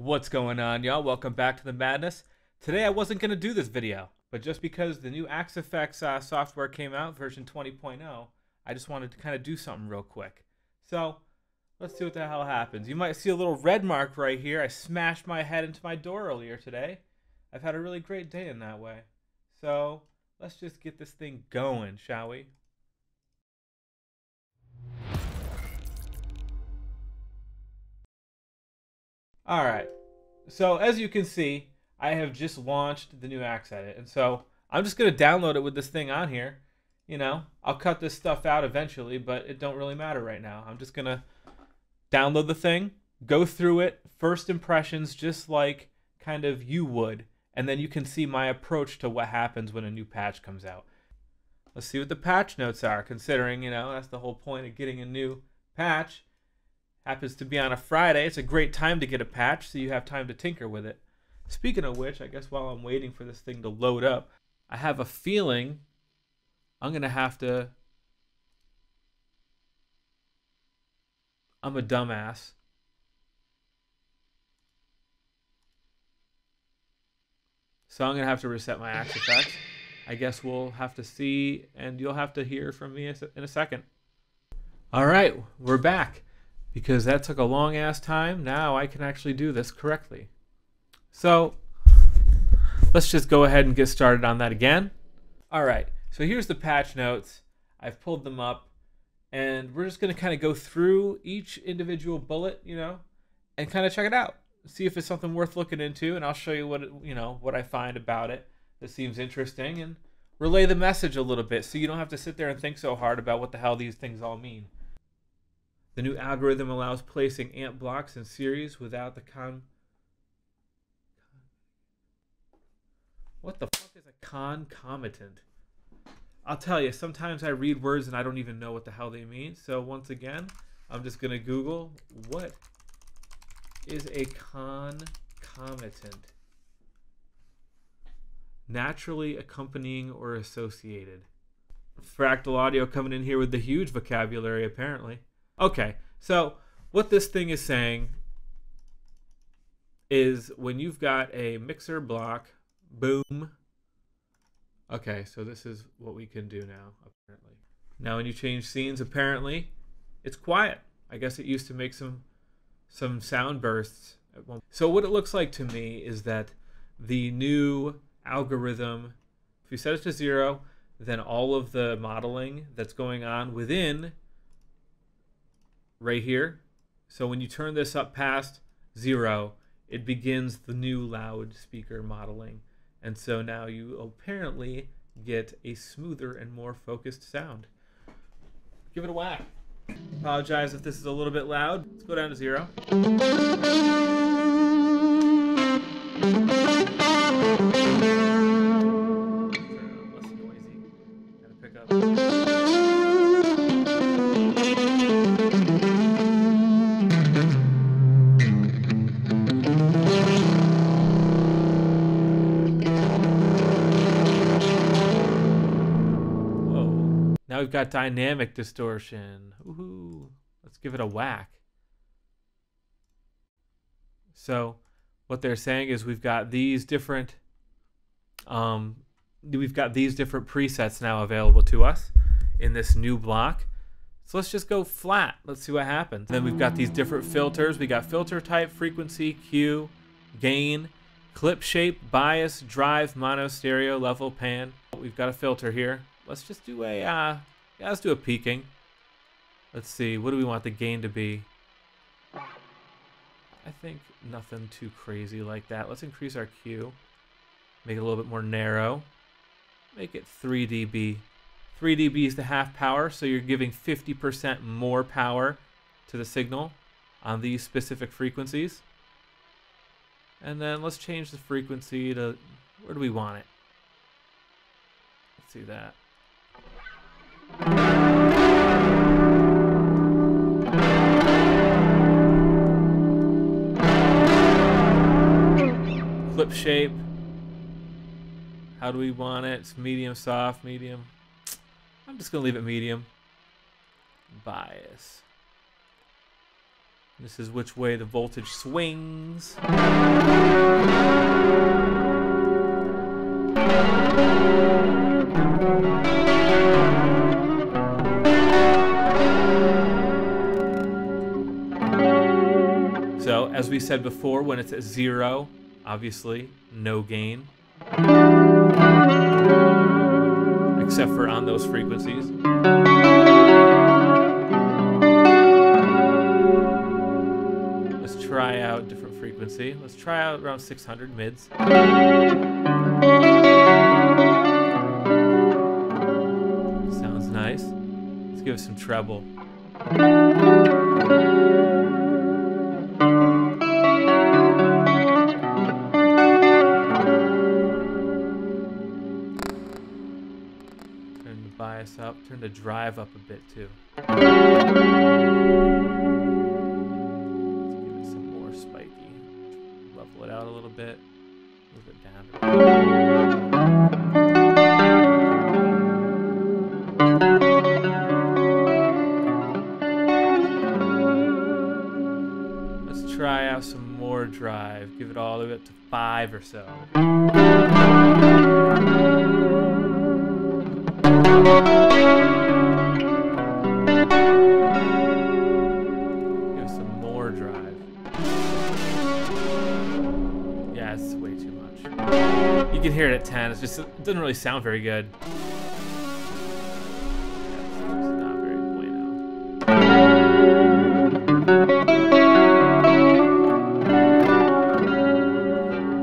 What's going on, y'all? Welcome back to the madness. Today I wasn't going to do this video, but just because the new Axe-Fx uh, software came out, version 20.0, I just wanted to kind of do something real quick. So, let's see what the hell happens. You might see a little red mark right here. I smashed my head into my door earlier today. I've had a really great day in that way. So, let's just get this thing going, shall we? All right. So as you can see, I have just launched the new Axe Edit, and so I'm just gonna download it with this thing on here. You know, I'll cut this stuff out eventually, but it don't really matter right now. I'm just gonna download the thing, go through it, first impressions, just like kind of you would, and then you can see my approach to what happens when a new patch comes out. Let's see what the patch notes are, considering, you know, that's the whole point of getting a new patch happens to be on a Friday. It's a great time to get a patch, so you have time to tinker with it. Speaking of which, I guess while I'm waiting for this thing to load up, I have a feeling I'm going to have to. I'm a dumbass. So I'm going to have to reset my Axe-Fx. I guess we'll have to see, and you'll have to hear from me in a second. All right, we're back because that took a long ass time. Now I can actually do this correctly. So let's just go ahead and get started on that again. All right, so here's the patch notes. I've pulled them up and we're just going to kind of go through each individual bullet, you know, and kind of check it out. See if it's something worth looking into and I'll show you what, it, you know, what I find about it that seems interesting and relay the message a little bit so you don't have to sit there and think so hard about what the hell these things all mean. The new algorithm allows placing amp blocks in series without the con. What the fuck is a concomitant? I'll tell you, sometimes I read words and I don't even know what the hell they mean. So once again, I'm just going to Google what is a concomitant? Naturally accompanying or associated. Fractal audio coming in here with the huge vocabulary, apparently. Okay, so what this thing is saying is when you've got a mixer block, boom. Okay, so this is what we can do now, apparently. Now when you change scenes, apparently, it's quiet. I guess it used to make some some sound bursts. at one. So what it looks like to me is that the new algorithm, if you set it to zero, then all of the modeling that's going on within right here. So when you turn this up past zero, it begins the new loudspeaker modeling. And so now you apparently get a smoother and more focused sound. Give it a whack. Apologize if this is a little bit loud. Let's go down to zero. Now we've got dynamic distortion. Woohoo. Let's give it a whack. So what they're saying is we've got these different um, we've got these different presets now available to us in this new block. So let's just go flat. Let's see what happens. Then we've got these different filters. We got filter type, frequency, Q, gain, clip shape, bias, drive, mono, stereo, level, pan. We've got a filter here. Let's just do a uh, yeah, let's do a peaking. Let's see, what do we want the gain to be? I think nothing too crazy like that. Let's increase our Q. Make it a little bit more narrow. Make it 3 dB. 3 dB is the half power, so you're giving 50% more power to the signal on these specific frequencies. And then let's change the frequency to, where do we want it? Let's see that. Clip shape. How do we want it? Medium, soft, medium. I'm just going to leave it medium. Bias. This is which way the voltage swings. So, as we said before, when it's at zero, obviously, no gain. Except for on those frequencies. Let's try out different frequency. Let's try out around 600 mids. Sounds nice. Let's give it some treble. Turn the drive up a bit too. Let's give it some more spiky. Level it out a little bit. Move it down. Let's try out some more drive. Give it all the way up to five or so. You some more drive. Yes, way too much. You can hear it at 10. It's just it doesn't really sound very good.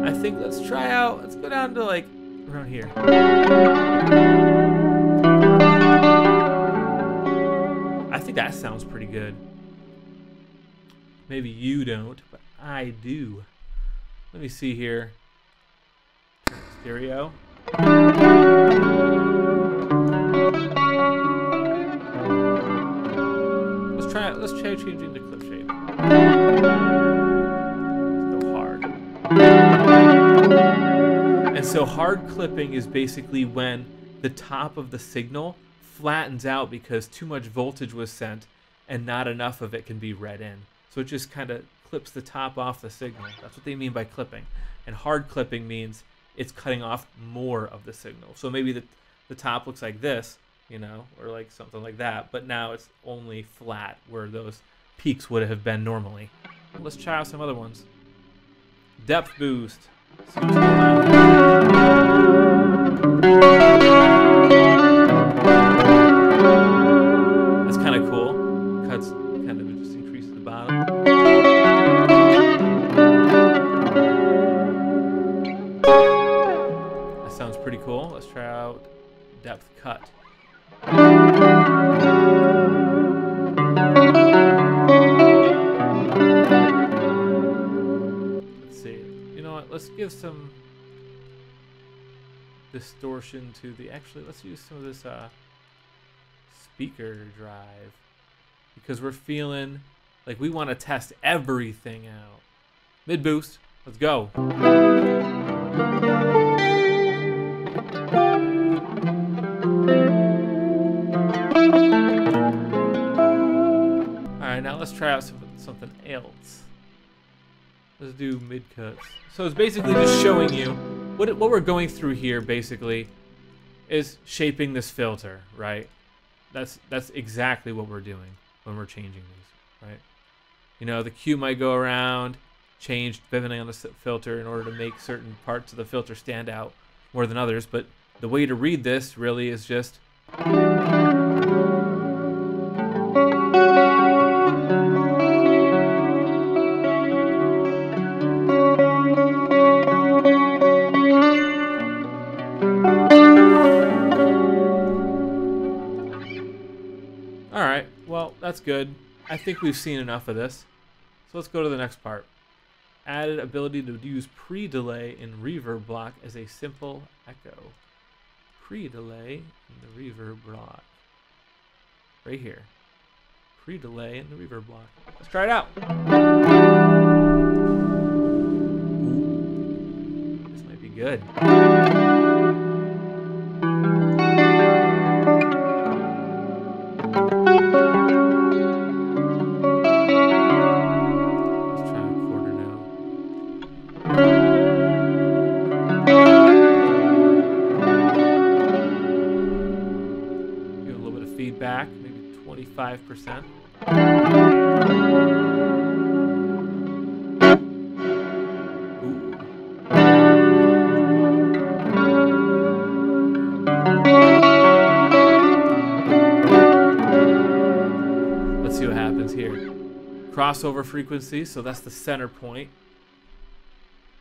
I think let's try out. Let's go down to like around here. That sounds pretty good. Maybe you don't, but I do. Let me see here. Stereo. Let's try. Let's try changing the clip shape. Let's go hard. And so hard clipping is basically when the top of the signal flattens out because too much voltage was sent and not enough of it can be read in. So it just kind of clips the top off the signal. That's what they mean by clipping. And hard clipping means it's cutting off more of the signal. So maybe the, the top looks like this, you know, or like something like that, but now it's only flat where those peaks would have been normally. Let's try out some other ones. Depth boost. Depth cut. Let's see. You know what? Let's give some distortion to the. Actually, let's use some of this uh, speaker drive because we're feeling like we want to test everything out. Mid boost. Let's go. Let's try out some, something else. Let's do mid cuts. So it's basically just showing you what what we're going through here. Basically, is shaping this filter, right? That's that's exactly what we're doing when we're changing these, right? You know, the Q might go around, change depending on the filter in order to make certain parts of the filter stand out more than others. But the way to read this really is just good. I think we've seen enough of this. So let's go to the next part. Added ability to use pre-delay in reverb block as a simple echo. Pre-delay in the reverb block. Right here. Pre-delay in the reverb block. Let's try it out. This might be good. 25%. Let's see what happens here. Crossover frequency, so that's the center point.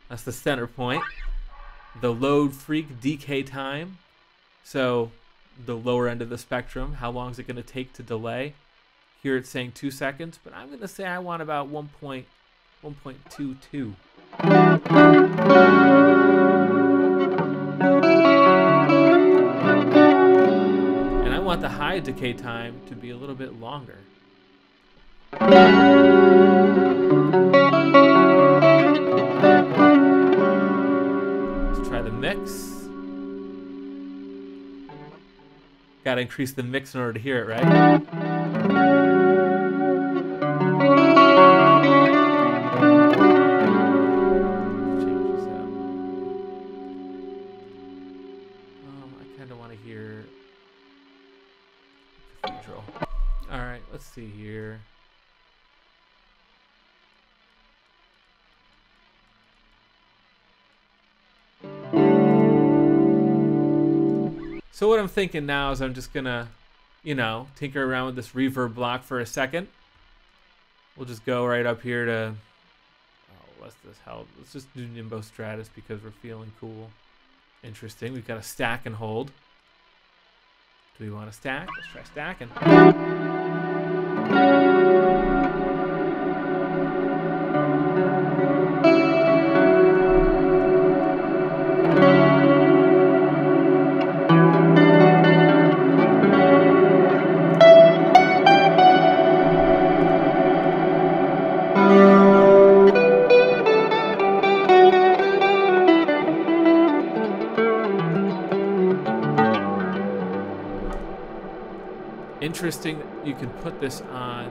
That's the center point. The low freq decay time. So the lower end of the spectrum, how long is it going to take to delay? Here it's saying two seconds, but I'm going to say I want about 1.1.22. And I want the high decay time to be a little bit longer. Gotta increase the mix in order to hear it, right? So what I'm thinking now is I'm just gonna, you know, tinker around with this reverb block for a second. We'll just go right up here to, oh, what's this hell? Let's just do Nimbo Stratus because we're feeling cool. Interesting. We've got a stack and hold. Do we want to stack? Let's try stacking. Interesting that you can put this on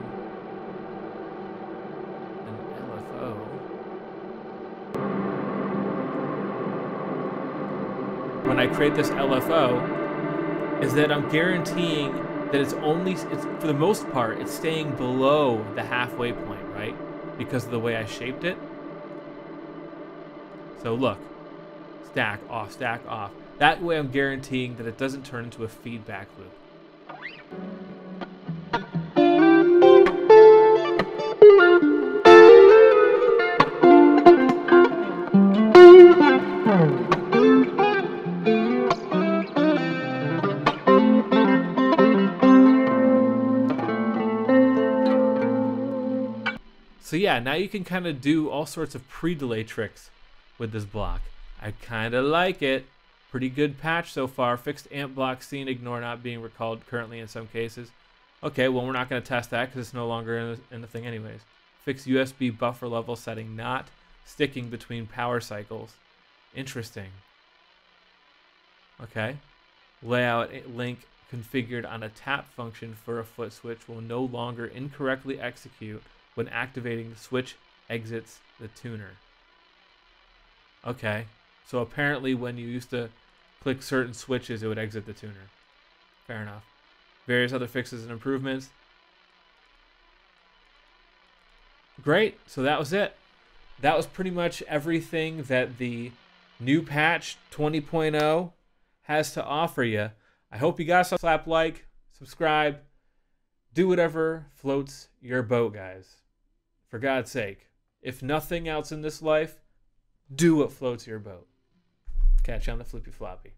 an LFO. When I create this LFO, is that I'm guaranteeing that it's only, it's for the most part, it's staying below the halfway point, right? Because of the way I shaped it. So look, stack off, stack off. That way I'm guaranteeing that it doesn't turn into a feedback loop. Yeah, now you can kind of do all sorts of pre-delay tricks with this block. I kind of like it. Pretty good patch so far. Fixed amp block scene, ignore not being recalled currently in some cases. Okay, well we're not going to test that because it's no longer in the, in the thing anyways. Fixed USB buffer level setting not sticking between power cycles. Interesting. Okay. Layout eh, link configured on a tap function for a foot switch will no longer incorrectly execute when activating the switch exits the tuner. Okay. So apparently when you used to click certain switches, it would exit the tuner. Fair enough. Various other fixes and improvements. Great. So that was it. That was pretty much everything that the new patch 20.0 has to offer you. I hope you guys slap like, subscribe, do whatever floats your boat, guys. For God's sake, if nothing else in this life, do what floats your boat. Catch you on the flippy floppy.